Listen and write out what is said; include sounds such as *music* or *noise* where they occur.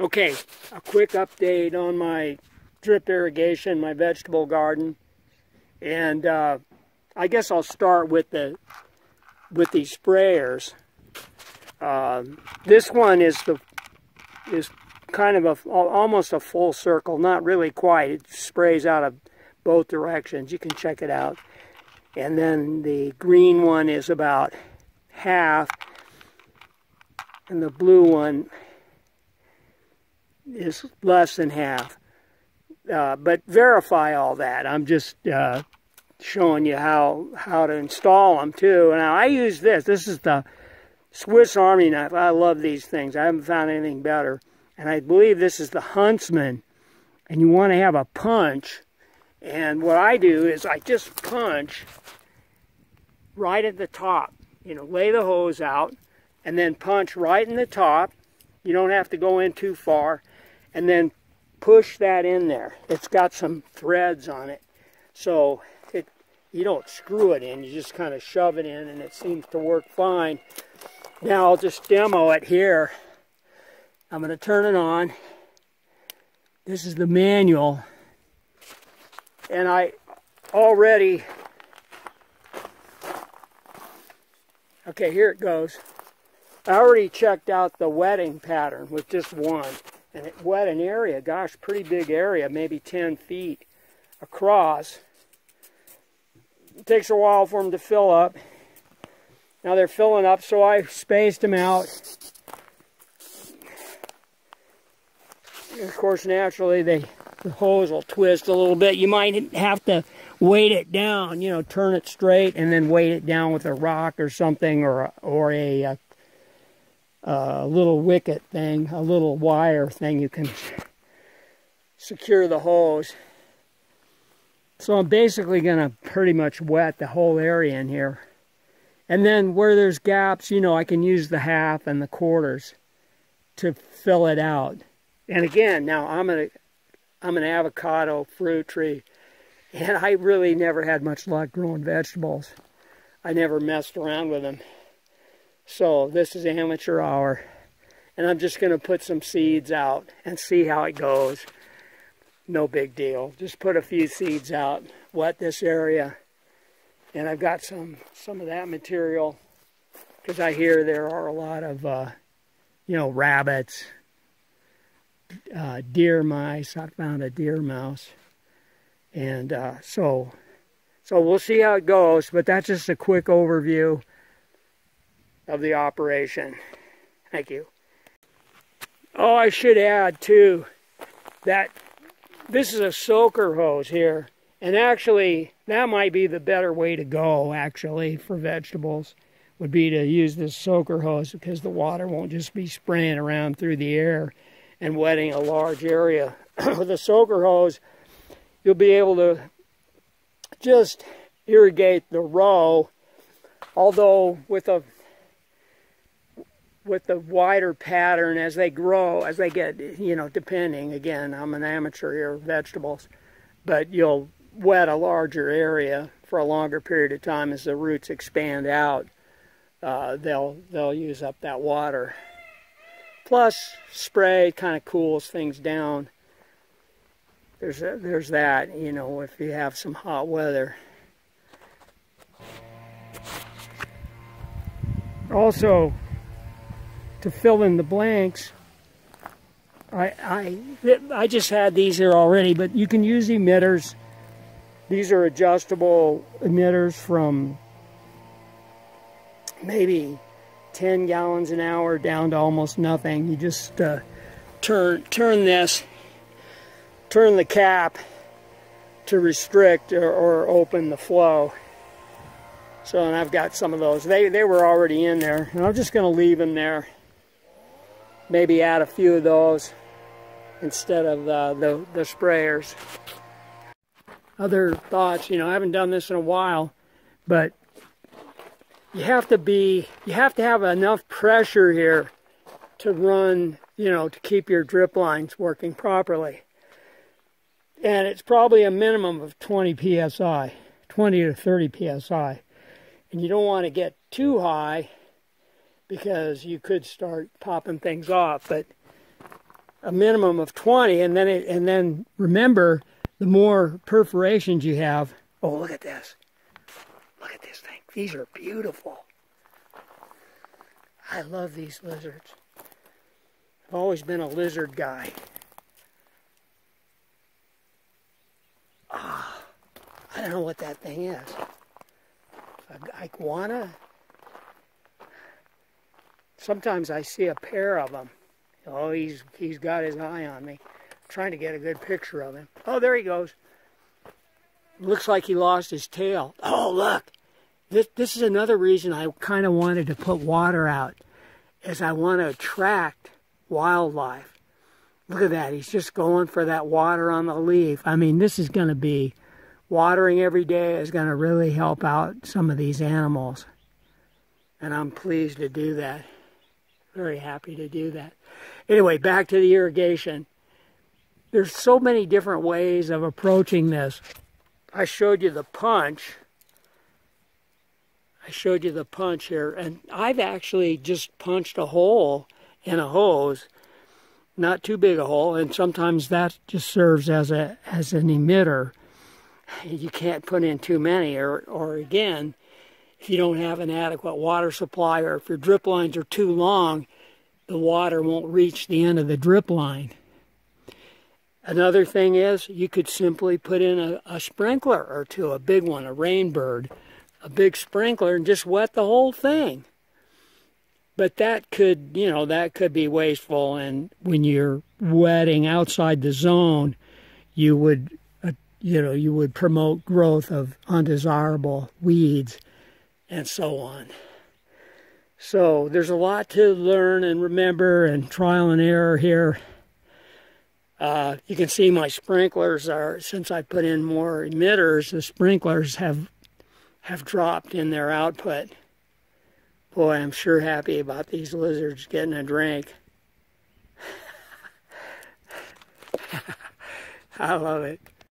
Okay, a quick update on my drip irrigation, my vegetable garden, and uh, I guess I'll start with the with these sprayers. Uh, this one is the is kind of a almost a full circle, not really quite. It sprays out of both directions. You can check it out. And then the green one is about half, and the blue one is less than half. Uh, but verify all that. I'm just uh, showing you how how to install them too. Now I use this. This is the Swiss Army knife. I love these things. I haven't found anything better. And I believe this is the Huntsman. And you want to have a punch. And what I do is I just punch right at the top. You know, lay the hose out and then punch right in the top. You don't have to go in too far. And then push that in there. It's got some threads on it. So it you don't screw it in, you just kind of shove it in and it seems to work fine. Now I'll just demo it here. I'm going to turn it on. This is the manual. And I already, okay, here it goes. I already checked out the wetting pattern with just one. And it wet an area, gosh, pretty big area, maybe 10 feet across. It takes a while for them to fill up. Now they're filling up, so I spaced them out. of course, naturally, they the hose will twist a little bit. You might have to weight it down, you know, turn it straight and then weight it down with a rock or something or, or a, a, a little wicket thing, a little wire thing you can secure the hose. So I'm basically going to pretty much wet the whole area in here. And then where there's gaps, you know, I can use the half and the quarters to fill it out. And again, now I'm an, I'm an avocado fruit tree, and I really never had much luck growing vegetables. I never messed around with them. So this is amateur hour, and I'm just going to put some seeds out and see how it goes. No big deal. Just put a few seeds out, wet this area, and I've got some some of that material because I hear there are a lot of uh, you know rabbits, uh, deer mice. I found a deer mouse, and uh, so so we'll see how it goes. But that's just a quick overview of the operation. Thank you. Oh, I should add too that this is a soaker hose here. And actually, that might be the better way to go, actually, for vegetables, would be to use this soaker hose because the water won't just be spraying around through the air and wetting a large area. *clears throat* With a soaker hose, you'll be able to just irrigate the row, although with a with the wider pattern as they grow, as they get, you know, depending, again, I'm an amateur here, of vegetables, but you'll wet a larger area for a longer period of time as the roots expand out, uh, they'll they'll use up that water. Plus, spray kind of cools things down. There's a, there's that, you know, if you have some hot weather. Also, to fill in the blanks, I I I just had these here already, but you can use emitters these are adjustable emitters from maybe 10 gallons an hour down to almost nothing. You just uh, turn turn this, turn the cap to restrict or, or, open the flow. So, and I've got some of those. They, they were already in there. And I'm just going to leave them there. Maybe add a few of those instead of the, the, the sprayers other thoughts. You know, I haven't done this in a while, but you have to be, you have to have enough pressure here to run, you know, to keep your drip lines working properly. And it's probably a minimum of 20 psi, 20 to 30 psi. And you don't want to get too high because you could start popping things off. But a minimum of 20 and then it, and then remember the more perforations you have. Oh look at this. Look at this thing. These are beautiful. I love these lizards. I've always been a lizard guy. Ah I don't know what that thing is. A iguana sometimes I see a pair of them Oh, he's he's got his eye on me. I'm trying to get a good picture of him. Oh, there he goes. Looks like he lost his tail. Oh, look. This this is another reason I kind of wanted to put water out, is I want to attract wildlife. Look at that. He's just going for that water on the leaf. I mean, this is going to be watering every day is going to really help out some of these animals. And I'm pleased to do that. Very happy to do that. Anyway, back to the irrigation. There's so many different ways of approaching this. I showed you the punch. I showed you the punch here, and I've actually just punched a hole in a hose, not too big a hole, and sometimes that just serves as a as an emitter. You can't put in too many, or or again, if you don't have an adequate water supply, or if your drip lines are too long, the water won't reach the end of the drip line. Another thing is you could simply put in a, a sprinkler or two, a big one, a rainbird, a big sprinkler, and just wet the whole thing. But that could, you know, that could be wasteful. And when you're wetting outside the zone, you would, uh, you know, you would promote growth of undesirable weeds and so on. So there's a lot to learn and remember and trial and error here. Uh, you can see my sprinklers are, since I put in more emitters, the sprinklers have have dropped in their output. Boy, I'm sure happy about these lizards getting a drink. *laughs* I love it.